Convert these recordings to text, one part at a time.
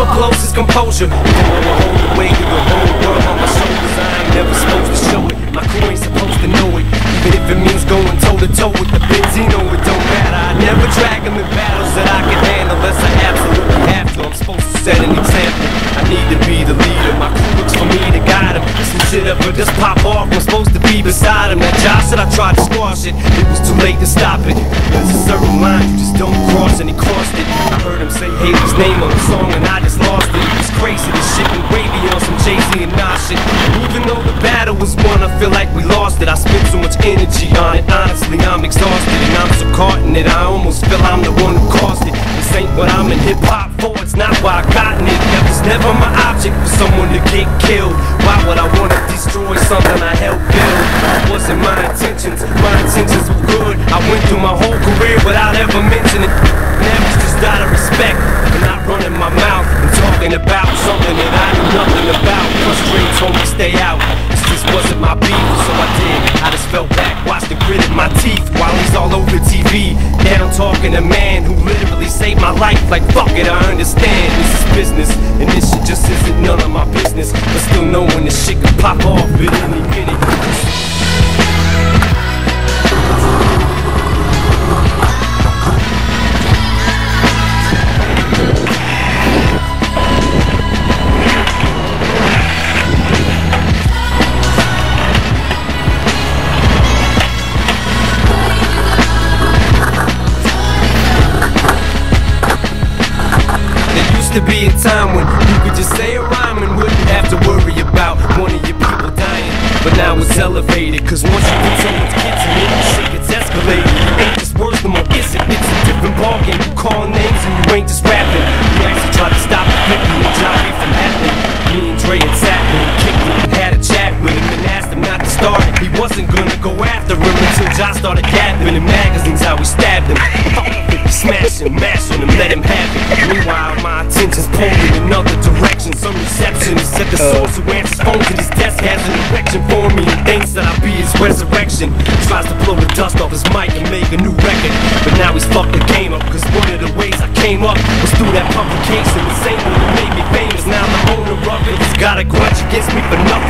never blows his composure. Even though I hold the weight of the whole world on my shoulders, I ain't never supposed to show it. My crew ain't supposed to know it. Even if it means going toe to toe with the Benzino, it don't matter. I never drag them in battles that I can handle unless I absolutely have to. I'm supposed to set an example. I need to be the leader. My crew looks for me to guide them. Some shit up or just pop off. I'm supposed to be beside him. That Josh said I tried to squash it. It was too late to stop it. There's a certain line you just don't cross, and he crossed it. I heard him say Hailie's name on the song, and I even though the battle was won, I feel like we lost it. I spent so much energy on it. Honestly, I'm exhausted, and I'm so caught in it. I almost feel I'm the one who caused it. This ain't what I'm in hip hop for. It's not why I gotten it. That was never my object for someone to get killed. Why would I wanna destroy something I helped build? It wasn't my intentions. My intentions were good. I went through my whole career without ever mentioning it. That was just out of respect for not running my mouth talking about something that I knew nothing about. Frustrated told me stay out. This just wasn't my beef, so I did. I just fell back, watched and gritted my teeth while he's all over TV. I'm talking to man who literally saved my life. Like fuck it, I understand this is business, and this shit just isn't none of my business. But still knowing this shit can pop off at any minute. Used to be a time when you could just say a rhyme and wouldn't have to worry about one of your people dying. But now it's elevated, cause once you get someone's kids and it, shit gets escalated. Ain't just words no more, is it? It's a different ballgame. You call names and you ain't just my attention's pulled in another direction. Some receptionist said the oh. source who answers phone to his desk has an erection for me and thinks that I'll be his resurrection. Tries to blow the dust off his mic and make a new record. But now he's fucked the game up, cause one of the ways I came up was through that publication. The same one that made me famous, now I'm the owner of it. He's got a grudge against me for nothing.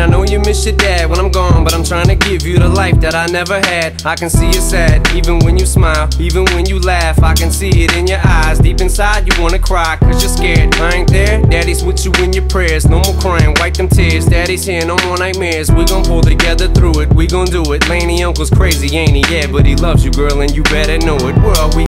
and I know you miss your dad when I'm gone, but I'm trying to give you the life that I never had. I can see you sad, even when you smile, even when you laugh. I can see it in your eyes. Deep inside, you wanna cry, cause you're scared. I ain't there, daddy's with you in your prayers. No more crying, wipe them tears. Daddy's here, no more nightmares. We gon' pull together through it, we gon' do it. Lainie uncle's crazy, ain't he? Yeah, but he loves you, girl, and you better know it. Where we?